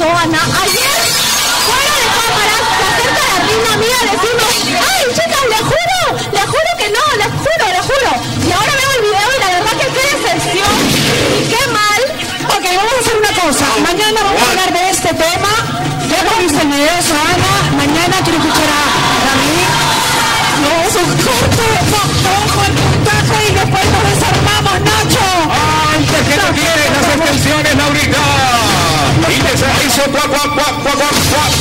pasó, Ana. Ayer, fuera de cámaras, se acerca la prima mía a decirnos, ay, chicas, le juro, le juro que no, le juro, le juro. Y ahora veo el video y la verdad que qué decepción y qué mal. Ok, vamos a hacer una cosa. Mañana vamos a hablar de este tema. Ya hemos visto el video, Ana. Mañana quiero escuchar a David. No, es un corte. Ojo el puntaje y después nos desarmamos, Nacho. Antes que no quieres las extensiones, wop, wop, wop, wop, wop.